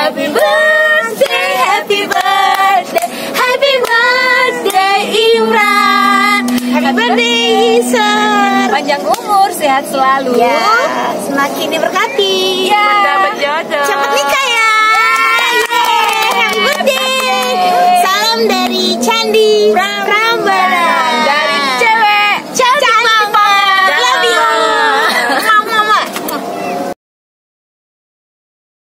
Happy birthday Happy birthday Happy birthday Imran Happy birthday Isan Panjang umur sehat selalu Ya, semakin diberkati. Ya.